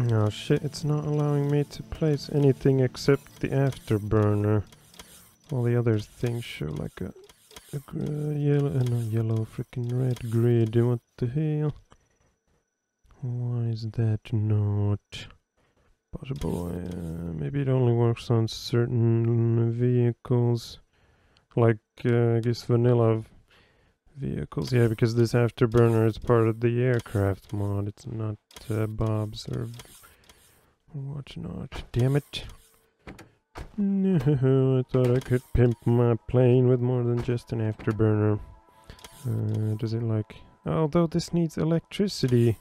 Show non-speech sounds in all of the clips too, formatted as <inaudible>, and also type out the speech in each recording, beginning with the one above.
Oh shit, it's not allowing me to place anything except the afterburner. All the other things show like a, a yellow, uh, not yellow, freaking red grid. What the hell? Why is that not possible? Uh, maybe it only works on certain vehicles, like uh, I guess vanilla vehicles. Yeah, because this afterburner is part of the aircraft mod. It's not uh, Bob's or whatnot. Damn it. No, <laughs> I thought I could pimp my plane with more than just an afterburner. Uh, does it like... Although this needs electricity.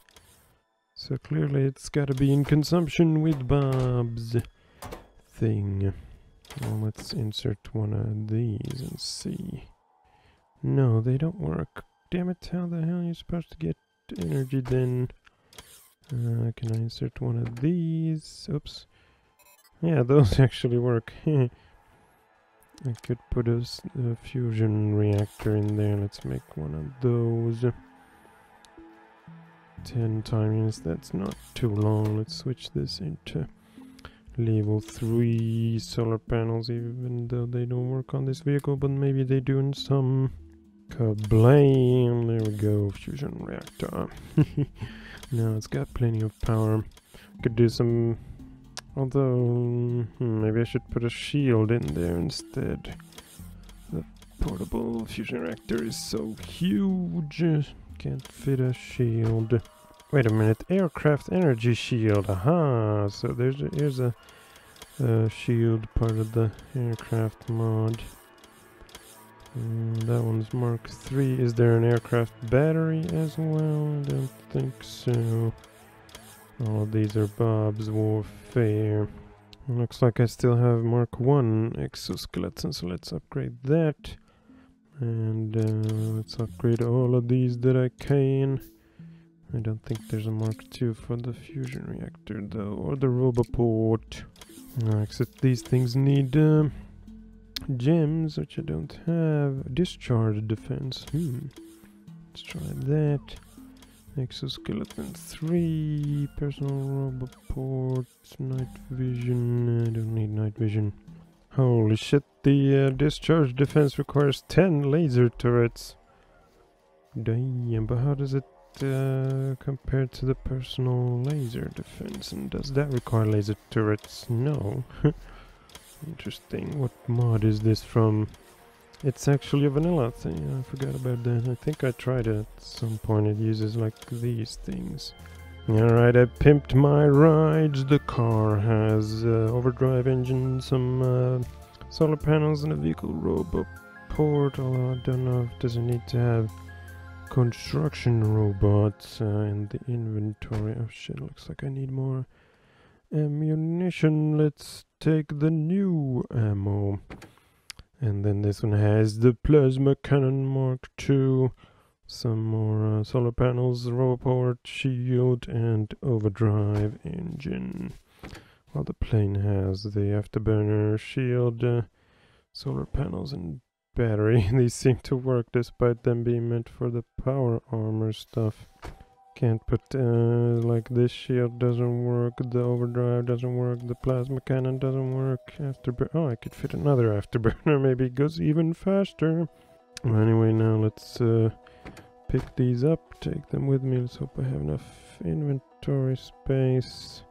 So clearly it's gotta be in consumption with Bob's thing. Well, let's insert one of these and see. No, they don't work. Damn it, how the hell are you supposed to get energy then? Uh, can I insert one of these? Oops. Yeah, those <laughs> actually work. <laughs> I could put a, a fusion reactor in there. Let's make one of those. 10 times, that's not too long. Let's switch this into level 3 solar panels, even though they don't work on this vehicle, but maybe they do in some. Kablam! There we go, fusion reactor. <laughs> now it's got plenty of power. Could do some. Although, hmm, maybe I should put a shield in there instead. The portable fusion reactor is so huge, can't fit a shield. Wait a minute, aircraft energy shield. Aha! So there's a, here's a, a shield part of the aircraft mod. Mm, that one's Mark III. Is there an aircraft battery as well? I don't think so. All of these are Bob's Warfare. Looks like I still have Mark 1 exoskeleton, so let's upgrade that. And uh, let's upgrade all of these that I can. I don't think there's a Mark II for the fusion reactor though, or the Roboport. Uh, except these things need um, gems, which I don't have. Discharge defense. Hmm. Let's try that. Exoskeleton 3. Personal Roboport. Night vision. I don't need night vision. Holy shit, the uh, discharge defense requires 10 laser turrets. Damn, but how does it uh, compare to the personal laser defense? And does that require laser turrets? No. <laughs> Interesting. What mod is this from? It's actually a vanilla thing. I forgot about that. I think I tried it at some point. It uses like these things. Alright, I pimped my rides. The car has uh, overdrive engine, some uh, solar panels, and a vehicle robot port. Although I don't know if does it need to have construction robots uh, in the inventory. Oh shit! Looks like I need more ammunition. Let's take the new ammo. And then this one has the plasma cannon Mark II, some more uh, solar panels, roboport, shield, and overdrive engine. While the plane has the afterburner, shield, uh, solar panels, and battery. <laughs> These seem to work despite them being meant for the power armor stuff. Can't put, uh, like this shield doesn't work, the overdrive doesn't work, the plasma cannon doesn't work, afterburner, oh I could fit another <laughs> afterburner, maybe it goes even faster. Well, Anyway, now let's, uh, pick these up, take them with me, let's hope I have enough inventory space.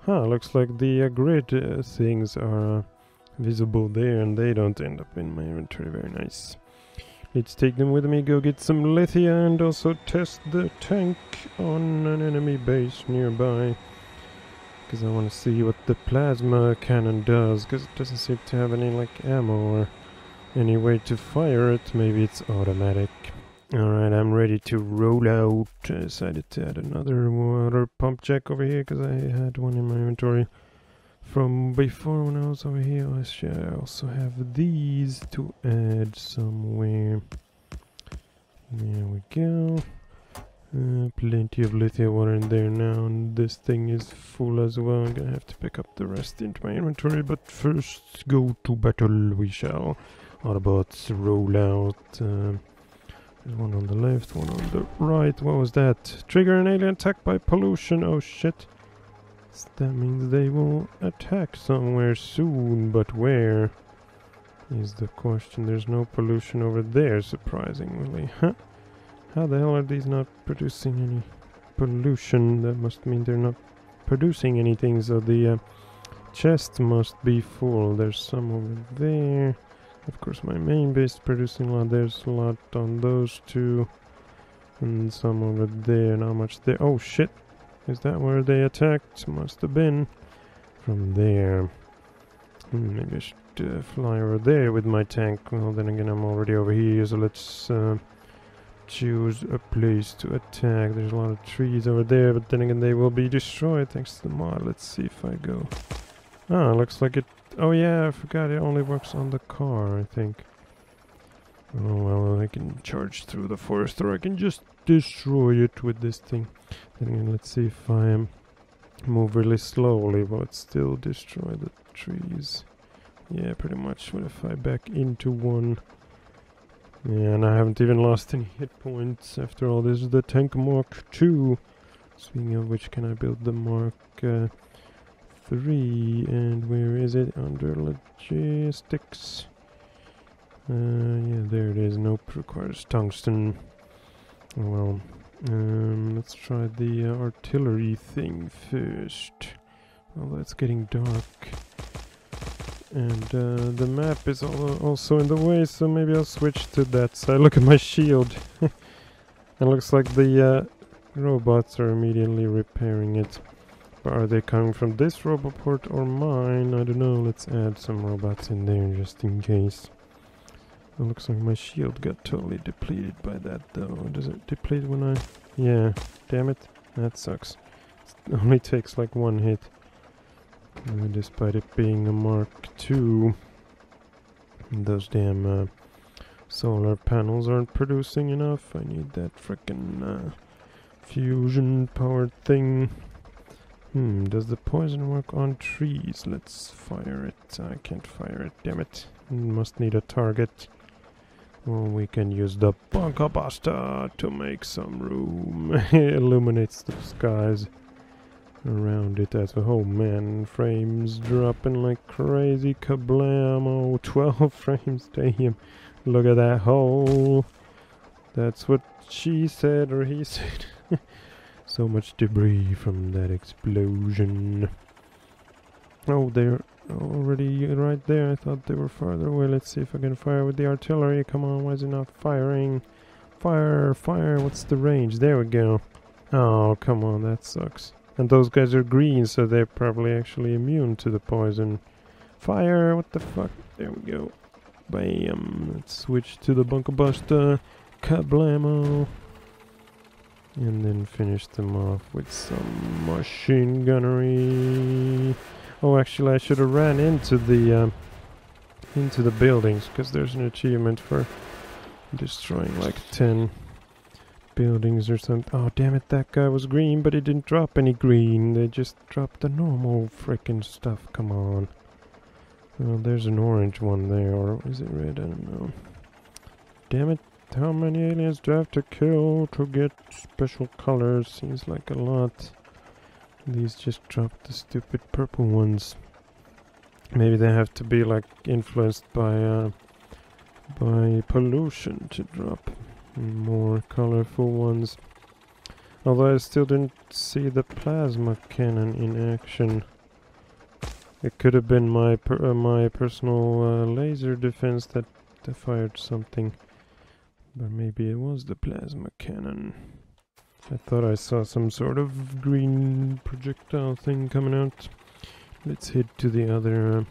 Huh, looks like the uh, grid uh, things are uh, visible there and they don't end up in my inventory, very nice. Let's take them with me, go get some lithia and also test the tank on an enemy base nearby. Because I want to see what the plasma cannon does, because it doesn't seem to have any like ammo or any way to fire it. Maybe it's automatic. Alright, I'm ready to roll out. I decided to add another water pump jack over here because I had one in my inventory from before when I was over here. I also have these to add somewhere. There we go. Uh, plenty of lithium water in there now, and this thing is full as well. I'm gonna have to pick up the rest into my inventory, but first go to battle we shall. Autobots roll out. Um, there's one on the left, one on the right. What was that? Trigger an alien attack by pollution. Oh shit. So that means they will attack somewhere soon, but where? Is the question. There's no pollution over there, surprisingly. Huh? How the hell are these not producing any pollution? That must mean they're not producing anything, so the uh, chest must be full. There's some over there. Of course, my main base producing a lot. There's a lot on those two. And some over there. Not much there. Oh, shit. Is that where they attacked? Must have been. From there. Hmm, maybe I should uh, fly over there with my tank. Well, then again, I'm already over here, so let's uh, choose a place to attack. There's a lot of trees over there, but then again, they will be destroyed thanks to the mod. Let's see if I go. Ah, looks like it Oh yeah, I forgot it only works on the car, I think. Oh well, I can charge through the forest or I can just destroy it with this thing. Then let's see if I move really slowly, it still destroy the trees? Yeah, pretty much. What if I back into one? Yeah, and I haven't even lost any hit points after all. This is the tank Mark 2. Speaking of which, can I build the Mark... Uh, and where is it under logistics uh, yeah there it is nope requires tungsten well um, let's try the uh, artillery thing first well that's getting dark and uh, the map is also in the way so maybe I'll switch to that side look at my shield <laughs> it looks like the uh, robots are immediately repairing it But are they coming from this roboport or mine? I don't know. Let's add some robots in there just in case. It looks like my shield got totally depleted by that though. Does it deplete when I... Yeah. Damn it. That sucks. It only takes like one hit. Uh, despite it being a Mark II. Those damn uh, solar panels aren't producing enough. I need that frickin' uh, fusion powered thing. Hmm, does the poison work on trees? Let's fire it. I can't fire it, damn it. Must need a target. We can use the bunker buster to make some room. <laughs> it illuminates the skies around it as a whole. Man, frames dropping like crazy. Kablamo! <laughs> 12 <laughs> frames, damn. Look at that hole. That's what she said or he said. So much debris from that explosion. Oh, they're already right there. I thought they were farther away. Let's see if I can fire with the artillery. Come on, why is it not firing? Fire, fire. What's the range? There we go. Oh, come on, that sucks. And those guys are green, so they're probably actually immune to the poison. Fire, what the fuck? There we go. Bam. Let's switch to the bunker buster. Kablamo and then finish them off with some machine gunnery. Oh, actually, I should have ran into the um, into the buildings because there's an achievement for destroying like 10 buildings or something. Oh, damn it, that guy was green, but he didn't drop any green. They just dropped the normal freaking stuff. Come on. Oh, there's an orange one there, or is it red? I don't know. Damn it, how many aliens do I have to kill to get special colors? Seems like a lot. These just dropped the stupid purple ones. Maybe they have to be like influenced by uh, by pollution to drop more colorful ones. Although I still didn't see the plasma cannon in action. It could have been my per uh, my personal uh, laser defense that fired something. But maybe it was the plasma cannon. I thought I saw some sort of green projectile thing coming out. Let's head to the other uh,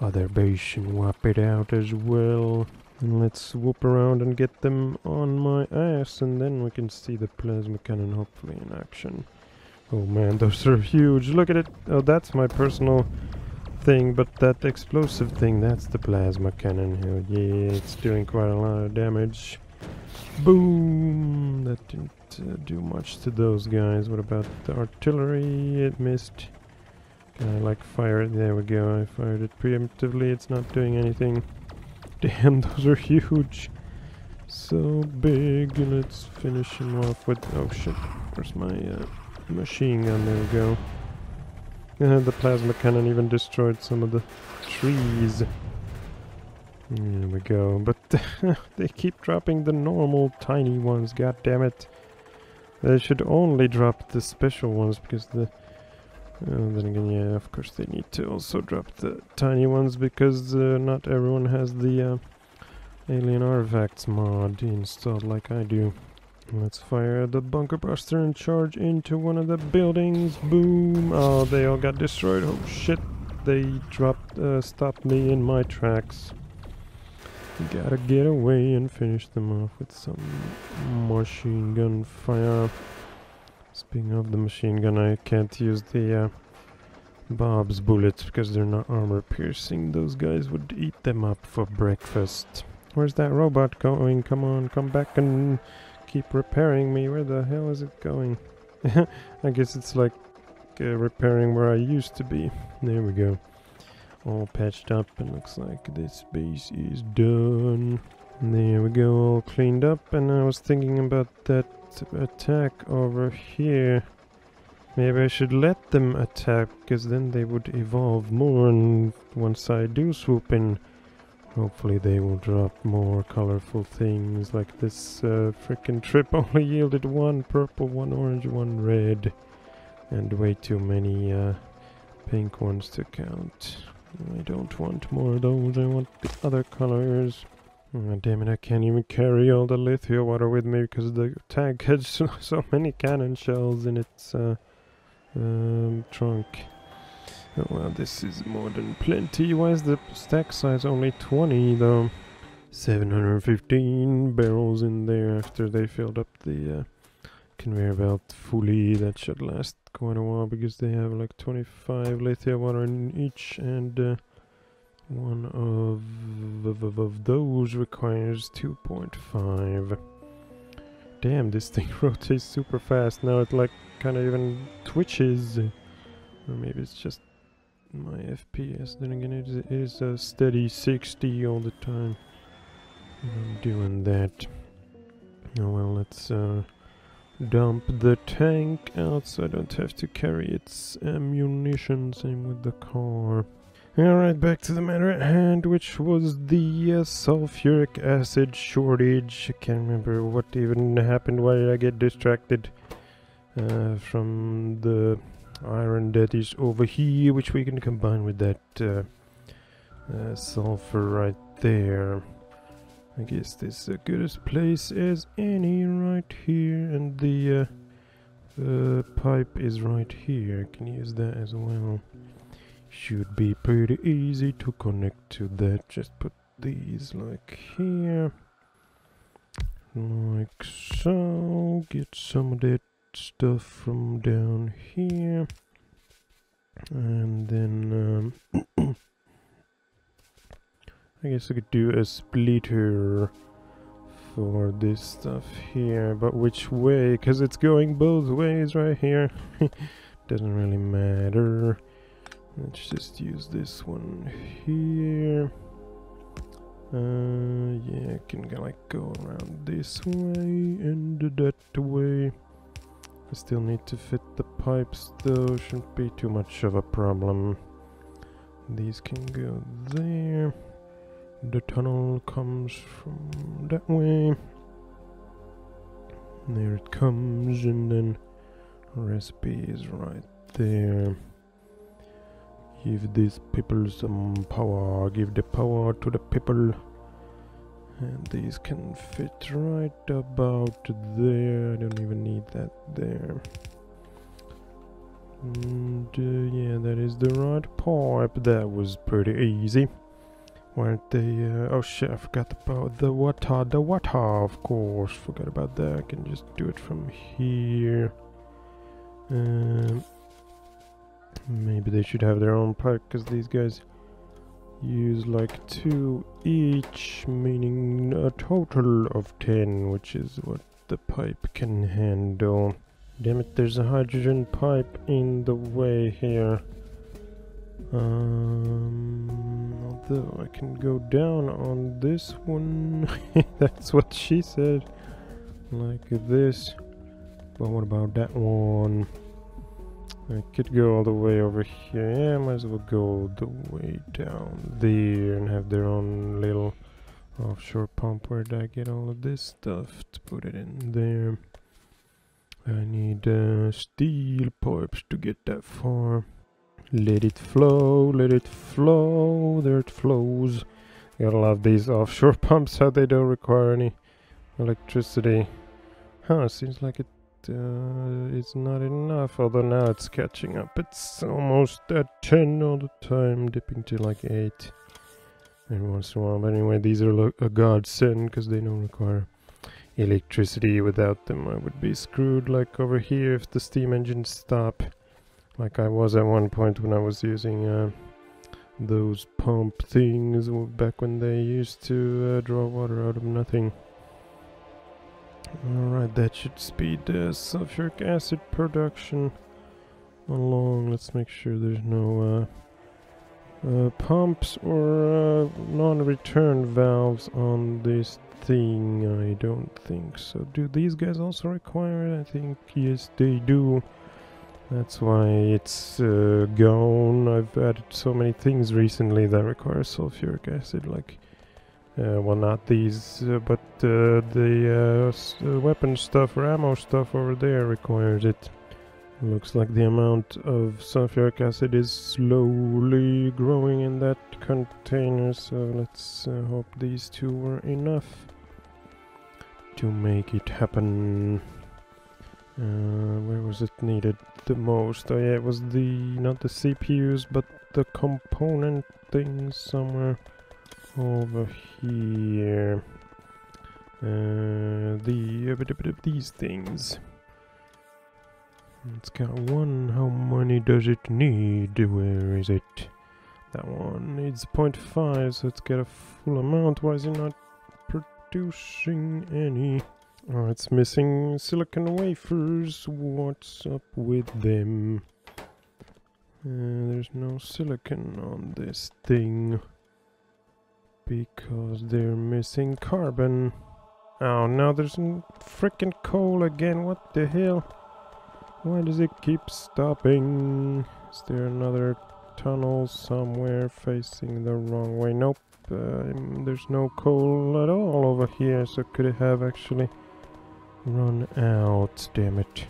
other base and wipe it out as well. And let's whoop around and get them on my ass and then we can see the plasma cannon hopefully in action. Oh man, those are huge. Look at it. Oh, that's my personal thing, but that explosive thing, that's the plasma cannon. Yeah, it's doing quite a lot of damage. Boom! That didn't uh, do much to those guys. What about the artillery? It missed. Can I like fire it? There we go. I fired it preemptively. It's not doing anything. <laughs> Damn, those are huge. So big. Let's finish him off with... Oh shit. Where's my uh, machine gun? There we go. Uh, the plasma cannon even destroyed some of the trees. There we go. But <laughs> they keep dropping the normal tiny ones, god damn it. They should only drop the special ones because the... Uh, then again, yeah, of course they need to also drop the tiny ones because uh, not everyone has the uh, Alien Artifacts mod installed like I do. Let's fire the bunker buster and charge into one of the buildings. Boom! Oh, they all got destroyed. Oh shit! They dropped, uh, stopped me in my tracks. Gotta get away and finish them off with some machine gun fire. Speaking of the machine gun, I can't use the uh, Bob's bullets because they're not armor piercing. Those guys would eat them up for breakfast. Where's that robot going? Come on, come back and keep repairing me. Where the hell is it going? <laughs> I guess it's like uh, repairing where I used to be. There we go. All patched up and looks like this base is done. There we go, all cleaned up. And I was thinking about that attack over here. Maybe I should let them attack, because then they would evolve more, and once I do swoop in, Hopefully they will drop more colorful things like this uh, frickin' trip <laughs> only yielded one purple, one orange, one red. And way too many uh, pink ones to count. I don't want more of those, I want the other colors. Oh, damn it, I can't even carry all the lithia water with me because the tank has <laughs> so, so many cannon shells in its uh, um, trunk. Oh, well, this is more than plenty. Why is the stack size only 20 though? 715 barrels in there after they filled up the uh, conveyor belt fully. That should last quite a while because they have like 25 lithia water in each and uh, one of, of, of, of those requires 2.5. Damn, this thing <laughs> rotates super fast. Now it like kind of even twitches. Or maybe it's just my FPS. Then again, it is, it is a steady 60 all the time. I'm doing that. Oh well, let's uh, dump the tank out so I don't have to carry its ammunition. Same with the car. Alright, back to the matter at hand, which was the uh, sulfuric acid shortage. I can't remember what even happened. Why did I get distracted uh, from the iron that is over here, which we can combine with that uh, uh, sulfur right there. I guess this is as good a place as any right here, and the uh, pipe is right here. I can use that as well. Should be pretty easy to connect to that. Just put these like here. Like so. Get some of that stuff from down here and then um, <clears throat> I guess we could do a splitter for this stuff here but which way? Because it's going both ways right here. <laughs> Doesn't really matter. Let's just use this one here. Uh, yeah, I can like go around this way and that way. I still need to fit the pipes though, shouldn't be too much of a problem. These can go there. The tunnel comes from that way. There it comes and then recipe is right there. Give these people some power, give the power to the people. And these can fit right about there. I don't even need that there. And uh, yeah, that is the right pipe. That was pretty easy. Weren't they? Uh, oh shit, I forgot about the water. The water, of course. Forgot about that. I can just do it from here. Um, maybe they should have their own pipe because these guys use like two each, meaning a total of 10, which is what the pipe can handle. Damn it, there's a hydrogen pipe in the way here. Um, although I can go down on this one. <laughs> That's what she said. Like this. But what about that one? I could go all the way over here. Yeah, might as well go the way down there and have their own little offshore pump. Where'd I get all of this stuff to put it in there? I need uh, steel pipes to get that far. Let it flow, let it flow, there it flows. Gotta love these offshore <laughs> pumps, how they don't require any electricity. Huh, seems like it uh, it's not enough, although now it's catching up. It's almost at 10 all the time, dipping to like 8 every once in a while. But anyway, these are a godsend because they don't require electricity. Without them, I would be screwed like over here if the steam engines stop. Like I was at one point when I was using uh, those pump things back when they used to uh, draw water out of nothing. Alright, that should speed the sulfuric acid production along. Let's make sure there's no uh, uh, pumps or uh, non-return valves on this thing. I don't think so. Do these guys also require it? I think yes they do. That's why it's uh, gone. I've added so many things recently that require sulfuric acid like uh, well, not these, uh, but uh, the uh, weapon stuff or ammo stuff over there requires it. Looks like the amount of sulfuric acid is slowly growing in that container, so let's uh, hope these two were enough to make it happen. Uh, where was it needed the most? Oh yeah, it was the, not the CPUs, but the component things somewhere over here. Uh, the these things. It's got one. How many does it need? Where is it? That one needs 0.5, so it's got a full amount. Why is it not producing any? Oh, it's missing silicon wafers. What's up with them? Uh, there's no silicon on this thing. Because they're missing carbon. Oh, now there's freaking coal again. What the hell? Why does it keep stopping? Is there another tunnel somewhere facing the wrong way? Nope. Uh, there's no coal at all over here, so could it have actually run out? Damn it.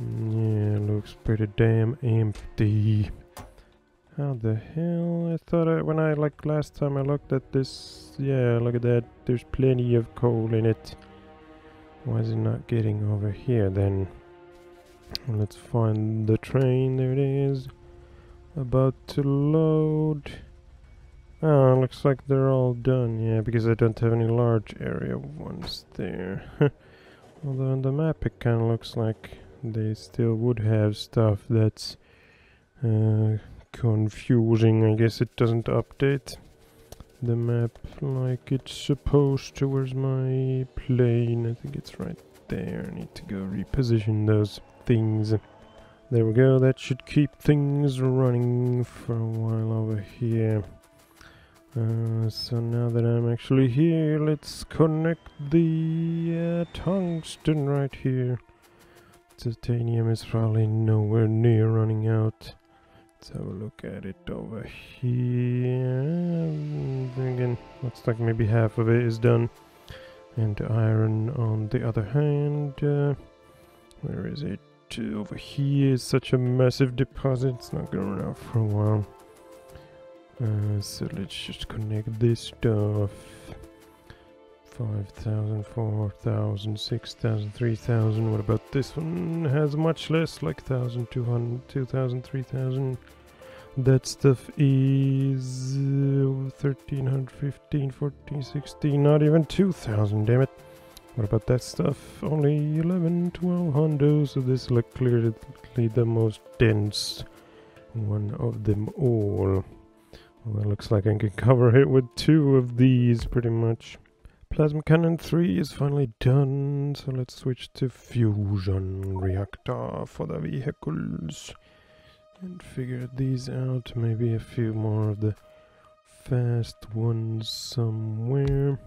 Yeah, looks pretty damn empty. How the hell? I thought I, when I, like, last time I looked at this, yeah, look at that, there's plenty of coal in it. Why is it not getting over here then? Let's find the train, there it is. About to load. Oh, looks like they're all done, yeah, because I don't have any large area ones there. <laughs> Although on the map it kinda looks like they still would have stuff that's uh, confusing. I guess it doesn't update the map like it's supposed to. Where's my plane? I think it's right there. I need to go reposition those things. There we go. That should keep things running for a while over here. Uh, so now that I'm actually here, let's connect the uh, tungsten right here. Titanium is probably nowhere near running out. Let's have a look at it over here. Again, looks like maybe half of it is done. And iron on the other hand. Uh, where is it? Over here is such a massive deposit. It's not gonna run out for a while. Uh, so let's just connect this stuff. 5,000, 4,000, 6,000, 3,000. What about this one? Has much less, like 1,200, 2,000, 3,000. That stuff is uh, 1,300, 15, 14, 16, not even 2,000, damn it. What about that stuff? Only 11, 1200, so this is like clearly the most dense one of them all. Well, that looks like I can cover it with two of these, pretty much. Plasma Cannon 3 is finally done, so let's switch to Fusion Reactor for the vehicles. And figure these out, maybe a few more of the fast ones somewhere.